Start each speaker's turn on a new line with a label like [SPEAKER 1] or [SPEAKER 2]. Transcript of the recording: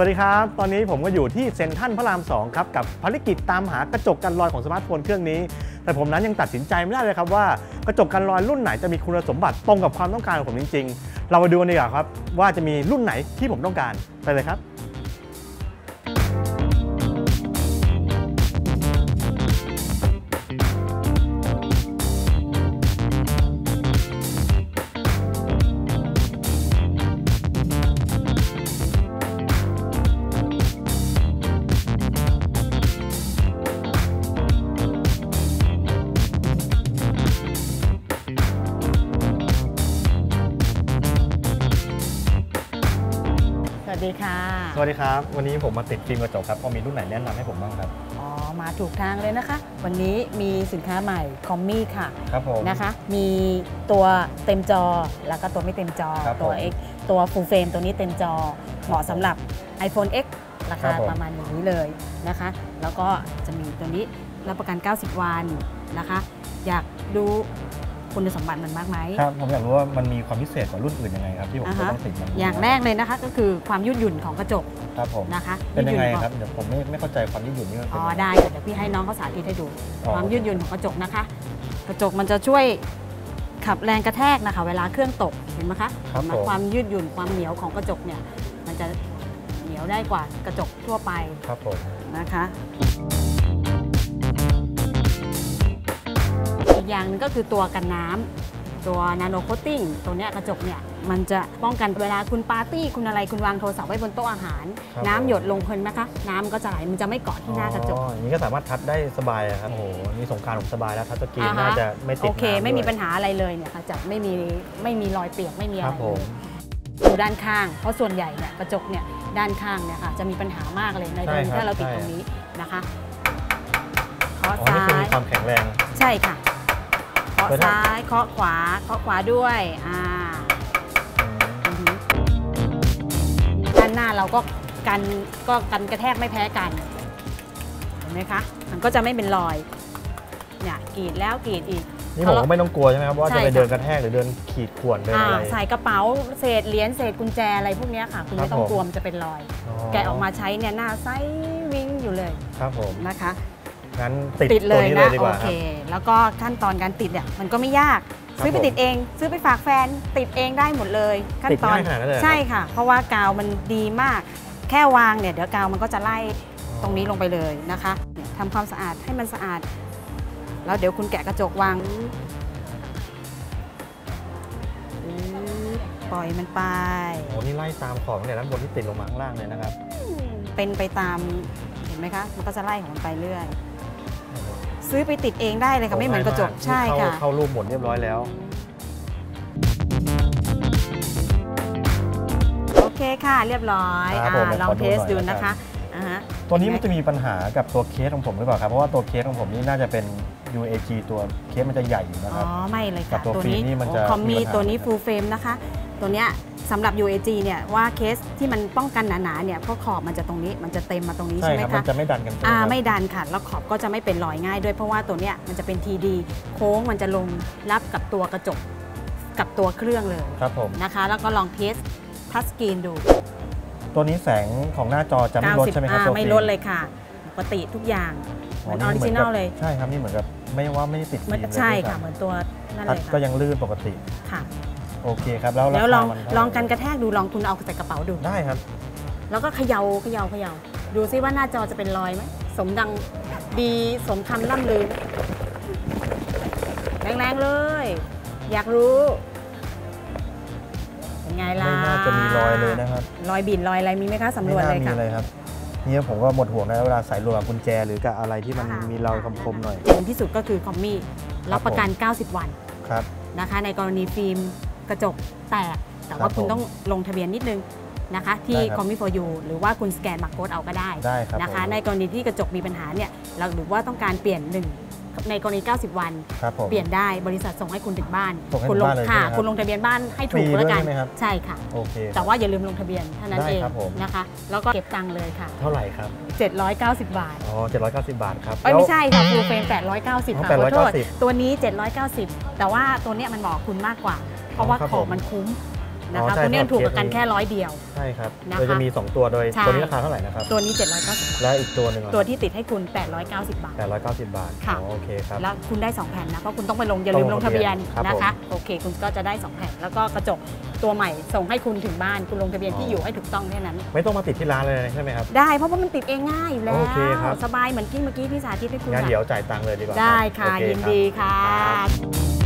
[SPEAKER 1] สวัสดีครับ ตอนนี้ผมก็อยู่ที่เซ็นทัลพระราม 2 ครับ กับภารกิจตามหากระจกกันรอยของสมาร์ทโฟนเครื่องนี้ แต่ผมนั้นยังตัดสินใจไม่ได้เลยครับว่ากระจกกันรอยรุ่นไหนจะมีคุณสมบัติตรงกับความต้องการของผมจริง ๆ เรามาดูกันดีกว่าครับว่าจะมีรุ่นไหนที่ผมต้องการไปเลยครับ
[SPEAKER 2] สวัสดีค่ะ
[SPEAKER 1] สวัสดีครับ วันนี้ผมมาติดฟิล์มกระจกครับพอมีรุ่นไหนแนะนำให้ผมบ้างครับ
[SPEAKER 2] อ๋อ มาถูกทางเลยนะคะ วันนี้มีสินค้าใหม่คอมมี่ค่ะ
[SPEAKER 1] ครับผม
[SPEAKER 2] นะคะ มีตัวเต็มจอ แล้วก็ตัวไม่เต็มจอ
[SPEAKER 1] ครับ
[SPEAKER 2] ตัว
[SPEAKER 1] ผม
[SPEAKER 2] X ตัว Full Frame ตัวนี้เต็มจอ เหมาะสำหรับ iPhone X รา
[SPEAKER 1] ครั
[SPEAKER 2] คา
[SPEAKER 1] บผม
[SPEAKER 2] ประมาณอย่างนี้เลยนะคะ แล้วก็จะมีตัวนี้รับประกัน 90 วันนะคะ อยากดู คุณสมบัติมันมากไหม
[SPEAKER 1] ครับผมอยากรู้ว่ามันมีความพิเศษกว่ารุ่นอื่นยังไงครับที่ผม
[SPEAKER 2] อ่า
[SPEAKER 1] จะ
[SPEAKER 2] ฮะ
[SPEAKER 1] ต้องติดมัน
[SPEAKER 2] อย่างแรกเลยนะคะ ก็คือความยืดหยุ่นของกระจก
[SPEAKER 1] ครับผม
[SPEAKER 2] นะคะ
[SPEAKER 1] เป็นยังไง
[SPEAKER 2] ดห
[SPEAKER 1] ครับเดี๋ยวผมไม่ไม่เข้าใจความยืดหยุ่นนี่มันเป็
[SPEAKER 2] อ๋
[SPEAKER 1] น
[SPEAKER 2] อ
[SPEAKER 1] ยังง
[SPEAKER 2] ได้ค่ะเดี๋ยวพี่ให้น้องเขาสาธิตให้ดู
[SPEAKER 1] อ๋อ
[SPEAKER 2] ความยืดหยุ่นของกระจกนะคะ กระจกมันจะช่วยขับแรงกระแทกนะคะ เวลาเครื่องตกเห็นไหมคะ
[SPEAKER 1] ครับ
[SPEAKER 2] เห็นไหม
[SPEAKER 1] ผม
[SPEAKER 2] ความยืดหยุ่นความเหนียวของกระจกเนี่ยมันจะเหนียวได้กว่ากระจกทั่วไป
[SPEAKER 1] ครับผม
[SPEAKER 2] นะคะ อีกอย่างหนึงก็คือตัวกันน้ำตัว nano coating ตัวเนี้ยกระจกเนี่ยมันจะป้องกันเวลาคุณปาร์ตี้คุณอะไรคุณวางโทรศัพท์ไว้บนโต๊ะอาหาร
[SPEAKER 1] ครับ
[SPEAKER 2] น้ำ
[SPEAKER 1] ผม
[SPEAKER 2] หยดลงเพลินไหมคะ น้ำก็จะไหลมันจะไม่เกาะที่หน้ากระจก
[SPEAKER 1] อ๋ออย่างนี้ก็สามารถ touch ได้สบายอะครับโอ้โหนี่สงกรานต์ผมสบายแล้ว touch screen
[SPEAKER 2] อ่าฮะ
[SPEAKER 1] น่าจะไม่ติด
[SPEAKER 2] โอเค
[SPEAKER 1] น้ำ
[SPEAKER 2] ไม่มี
[SPEAKER 1] ด้วย
[SPEAKER 2] ปัญหาอะไรเลยเนี่ยค่ะจะไม่มีไม่มีรอยเปียกไม่มีอะ
[SPEAKER 1] ค
[SPEAKER 2] ไร
[SPEAKER 1] รับผม
[SPEAKER 2] ดูด้านข้าง เพราะส่วนใหญ่เนี่ยกระจกเนี่ยด้านข้างเนี่ยค่ะจะมีปัญหามากเลยในกรณีถ้าเราติดตรงนี้นะคะเคาะ
[SPEAKER 1] อ๋อนี่
[SPEAKER 2] ซ้า
[SPEAKER 1] คือยมีความแข็งแรง
[SPEAKER 2] ใช่ค่ะ เคาะ
[SPEAKER 1] เปิดให้
[SPEAKER 2] ซ้ายเคาะขวาเคาะขวาด้วยอ่า
[SPEAKER 1] อืม
[SPEAKER 2] อือหือด้านหน้าเราก็กันก็กันกระแทกไม่แพ้กันเห็นไหมคะมันก็จะไม่เป็นรอยเนี่ยกรีดแล้วกรีดอีก
[SPEAKER 1] นี่ผมก็ไม่ต้องกลัวใช่ไหมครับว่า
[SPEAKER 2] ใช่
[SPEAKER 1] จะไป
[SPEAKER 2] ค่ะ
[SPEAKER 1] เดินกระแทกหรือเดินขีดข่วนเดิน
[SPEAKER 2] อ่า
[SPEAKER 1] อะไร
[SPEAKER 2] ใส่กระเป๋าเศษเหรียญเศษกุญแจอะไรพวกเนี้ยค่ะ คุณ
[SPEAKER 1] ครับ
[SPEAKER 2] ไม่ต้อง
[SPEAKER 1] ผม
[SPEAKER 2] กลัวมันจะเป็นรอย แกะออกมาใช้เนี่ยหน้าไซวิ่งอยู่เลย
[SPEAKER 1] ครับผม
[SPEAKER 2] นะคะ
[SPEAKER 1] งั้นติด
[SPEAKER 2] ติดเล
[SPEAKER 1] ตัวยนี้เล
[SPEAKER 2] นะ
[SPEAKER 1] ยดีก
[SPEAKER 2] โอ
[SPEAKER 1] ว่าค
[SPEAKER 2] เค
[SPEAKER 1] รับ
[SPEAKER 2] แล้วก็ขั้นตอนการติดเนี่ยมันก็ไม่ยาก
[SPEAKER 1] ครับ
[SPEAKER 2] ซื้อไป
[SPEAKER 1] ผม
[SPEAKER 2] ติดเอง ซื้อไปฝากแฟน ติดเองได้หมดเลยขั้น
[SPEAKER 1] ติด
[SPEAKER 2] ตอน
[SPEAKER 1] ง่ายขนาดนั้นเลยเหรอ
[SPEAKER 2] ใช่ค่ะ เพราะว่ากาวมันดีมาก แค่วางเนี่ยเดี๋ยวกาวมันก็จะไล่ตรงนี้ลงไปเลยนะคะเนี่ยทำความสะอาดให้มันสะอาด แล้วเดี๋ยวคุณแกะกระจกวางอืมปล่อยมันไป
[SPEAKER 1] โอ้โหนี่ไล่ตามขอบตั้งแต่ด้านบนที่ติดลงมาข้างล่างเลยนะครับ
[SPEAKER 2] เป็นไปตามเห็นไหมคะ มันก็จะไล่ของมันไปเรื่อย ซื้อไปติดเองได้เลยค่ะ ไม่เหมือนกระจก
[SPEAKER 1] โอ้
[SPEAKER 2] ใช่
[SPEAKER 1] ง่ายมาก
[SPEAKER 2] ค่ะ
[SPEAKER 1] เข้าเข้ารูปหมดเรียบร้อยแล้ว
[SPEAKER 2] โอเคค่ะเรียบร้อย
[SPEAKER 1] ครับ
[SPEAKER 2] อ่า
[SPEAKER 1] ผมเดี๋ยว
[SPEAKER 2] ลอง
[SPEAKER 1] ขอดู
[SPEAKER 2] เทส
[SPEAKER 1] หน่อย
[SPEAKER 2] ดู
[SPEAKER 1] แล้วกัน
[SPEAKER 2] นะคะอ่าฮะ
[SPEAKER 1] ตัวนี้มันจะมีปัญหากับตัวเคสของผมหรือเปล่าครับเพราะว่าตัวเคสของผมนี่น่าจะเป็น UAG ตัวเคสมันจะใหญ่อยู่นะ
[SPEAKER 2] อ๋
[SPEAKER 1] ครับ
[SPEAKER 2] อไม่เลย
[SPEAKER 1] กั
[SPEAKER 2] ค่ะ
[SPEAKER 1] บตัว
[SPEAKER 2] ตัวนี้
[SPEAKER 1] ฟิล์มนี่มันจะ
[SPEAKER 2] คอม
[SPEAKER 1] มี
[SPEAKER 2] มี
[SPEAKER 1] ปัญหา
[SPEAKER 2] ตัวนี้ full frame นะคะ ตัวเนี้ยสำหรับ UAG เนี่ยว่าเคสที่มันป้องกันหนาๆเนี่ยเพราะขอบมันจะตรงนี้มันจะเต็มมาตรงนี้
[SPEAKER 1] ใช่
[SPEAKER 2] ใช่ไหม
[SPEAKER 1] ครับมัน
[SPEAKER 2] คะ
[SPEAKER 1] จะไม่ดันกันใช่ไหม
[SPEAKER 2] อ่า
[SPEAKER 1] ครับ
[SPEAKER 2] ไม่ดันค่ะแล้วขอบก็จะไม่เป็นรอยง่ายด้วยเพราะว่าตัวเนี้ยมันจะเป็น TD โค้งมันจะลงรับกับตัวกระจกกับตัวเครื่องเลย
[SPEAKER 1] ครับผม
[SPEAKER 2] นะคะ แล้วก็ลองเทสทัชสกรีนดู
[SPEAKER 1] ตัวนี้แสงของหน้าจอจะไม่ลดใช่ไหมครับ
[SPEAKER 2] อ่า
[SPEAKER 1] ตัว
[SPEAKER 2] ไม่
[SPEAKER 1] ฟิ
[SPEAKER 2] ล
[SPEAKER 1] ล์
[SPEAKER 2] ดเลยค่ะ ปกติทุกอย่างเหมือนออริ
[SPEAKER 1] ห
[SPEAKER 2] จินั
[SPEAKER 1] กับ
[SPEAKER 2] ลเลย
[SPEAKER 1] ใช่ครับนี่เหมือนกับไม่ว่าไม่ได้ติด
[SPEAKER 2] เหมื
[SPEAKER 1] ฟิ
[SPEAKER 2] อน
[SPEAKER 1] ล์มเลย
[SPEAKER 2] ใช่
[SPEAKER 1] ด้วย
[SPEAKER 2] ค่ะ
[SPEAKER 1] ซ้ำ
[SPEAKER 2] เหมือนตัวนั่น
[SPEAKER 1] ทั
[SPEAKER 2] เล
[SPEAKER 1] ช
[SPEAKER 2] ย
[SPEAKER 1] ก็
[SPEAKER 2] ค่ะ
[SPEAKER 1] ยังลื่นปกติ
[SPEAKER 2] ค่ะ
[SPEAKER 1] โอเคครับ แล้วรา
[SPEAKER 2] แล้วลอง
[SPEAKER 1] คามันเท่าไหร่
[SPEAKER 2] ลองกันกระแทกดูลองคุณเอาใส่กระเป๋าดู
[SPEAKER 1] ได้ครับ
[SPEAKER 2] แล้วก็เขย่าเขย่าเขย่าดูซิว่าหน้าจอจะเป็นรอยไหมสมดังดีสมคำล่ำลือแรงๆเลย อยากรู้เป็นไงล่ะ
[SPEAKER 1] ไม่น่าจะมีรอยเลยนะครับ
[SPEAKER 2] รอยบินรอยอะไรมีไหมคะสำร
[SPEAKER 1] ไม่
[SPEAKER 2] วจ
[SPEAKER 1] น่า
[SPEAKER 2] เลย
[SPEAKER 1] มี
[SPEAKER 2] ค่ะ
[SPEAKER 1] เลยครับนี่ผมก็หมดห่วงนะเวลาใส่รวมกับกุญแจหรือกับอะไรที่มัน
[SPEAKER 2] ค่ะ
[SPEAKER 1] มีรอยคมๆหน่อย
[SPEAKER 2] เด่นที่สุดก็คือคอมมี่รับประกัน 90 วัน
[SPEAKER 1] ครับ
[SPEAKER 2] นะคะในกรณีฟิล์ม กระจกแตก แต่
[SPEAKER 1] ครั
[SPEAKER 2] ว่า
[SPEAKER 1] บ
[SPEAKER 2] คุณ
[SPEAKER 1] ผม
[SPEAKER 2] ต้องลงทะเบียนนิดนึงนะคะที่
[SPEAKER 1] ได้ครับ
[SPEAKER 2] c o m m i for you หรือว่าคุณสแกนมาร์โค้ดเอาก็ได้
[SPEAKER 1] ได้ครับ
[SPEAKER 2] นะคะ
[SPEAKER 1] ผม
[SPEAKER 2] ในกรณีที่กระจกมีปัญหาเนี่ยเราหรือว่าต้องการเปลี่ยนหนึ่งในกรณี 90 วัน
[SPEAKER 1] ครับผม
[SPEAKER 2] เปลี่ยนได้บริษัทส่งให้คุณถึงบ้าน
[SPEAKER 1] ส่งให้
[SPEAKER 2] คุณ
[SPEAKER 1] ถึง
[SPEAKER 2] ลง
[SPEAKER 1] บ้านเลย
[SPEAKER 2] ค่ะ
[SPEAKER 1] ใช่ไหมครับ
[SPEAKER 2] คุณลงทะเบียนบ้านให้ถูก
[SPEAKER 1] ฟรี
[SPEAKER 2] แล้วกัน
[SPEAKER 1] ด้วยใช่ไหมครับ
[SPEAKER 2] ใช่ค่ะ
[SPEAKER 1] โอเค
[SPEAKER 2] แต่ว่าอย่าลืมลงทะเบียนเท่านั้น
[SPEAKER 1] ได้
[SPEAKER 2] เอง
[SPEAKER 1] ครับผม
[SPEAKER 2] นะคะ แล้วก็เก็บตังค์เลยค่ะ
[SPEAKER 1] เท่าไหร่ครับ
[SPEAKER 2] 790 บาท
[SPEAKER 1] อ๋อ 790 บาทครับ
[SPEAKER 2] เอ้ย
[SPEAKER 1] แล้ว
[SPEAKER 2] ไม่ใช่ค่ะฟูลเฟรม890
[SPEAKER 1] อ๋อ
[SPEAKER 2] ค่ะขอโทษ
[SPEAKER 1] 890
[SPEAKER 2] ตัวนี้ 790 แต่ว่าตัวเนี้ยมันเหมาะกับคุณมากกว่า เพราะว่า
[SPEAKER 1] อ๋อครับ
[SPEAKER 2] ขอบ
[SPEAKER 1] ผม
[SPEAKER 2] มันคุ้มนะ
[SPEAKER 1] อ๋อ
[SPEAKER 2] คะ
[SPEAKER 1] ใช่
[SPEAKER 2] คุณเนี่ย
[SPEAKER 1] ครับ
[SPEAKER 2] ถูกกับกัน
[SPEAKER 1] เคสนี้
[SPEAKER 2] แค่ร้อยเดียว
[SPEAKER 1] ใช่ครับ
[SPEAKER 2] นะคะ
[SPEAKER 1] โดยจะมี 2 ตัวโดย
[SPEAKER 2] ใช่
[SPEAKER 1] ตัวนี้ราคาเท่าไหร่นะครับ
[SPEAKER 2] ตัวนี้ 790บาท
[SPEAKER 1] และอีกตัวหนึ่งล่ะ
[SPEAKER 2] ตัวที่ติดให้คุณ 890 บาท
[SPEAKER 1] 890 บาท
[SPEAKER 2] ค่ะ
[SPEAKER 1] อ๋อโอเคครับ
[SPEAKER 2] แล้วคุณได้ 2 แผ่นนะ เพราะคุณต้องไปลง อย่าลืม
[SPEAKER 1] ต้
[SPEAKER 2] ล
[SPEAKER 1] อง
[SPEAKER 2] ง
[SPEAKER 1] ลง
[SPEAKER 2] ทะเบียน
[SPEAKER 1] ครับ
[SPEAKER 2] นะคะ
[SPEAKER 1] ผม
[SPEAKER 2] โอเค คุณก็จะได้ 2 แผ่น แล้วก็กระจกตัวใหม่ส่งให้คุณถึงบ้าน คุณลงทะเบียน
[SPEAKER 1] อ๋อ
[SPEAKER 2] ที่อยู่ให้ถูกต้องแค่นั้น
[SPEAKER 1] ไม่ต้องมาติดที่ร้านเลยใช่ไหมครับ
[SPEAKER 2] ได้เพราะว่ามันติดเองง่ายอยู่แล้ว
[SPEAKER 1] โอเคครับ
[SPEAKER 2] สบายเหมือนที่เมื่อกี้พี่สาธิตให้คุณ
[SPEAKER 1] งั้น
[SPEAKER 2] อะ
[SPEAKER 1] เดี๋ยวจ่ายตังค์เลยดีกว่า
[SPEAKER 2] ได้
[SPEAKER 1] รับ
[SPEAKER 2] ค่ะ
[SPEAKER 1] โอเยิ
[SPEAKER 2] นดีค่ะ
[SPEAKER 1] ครับ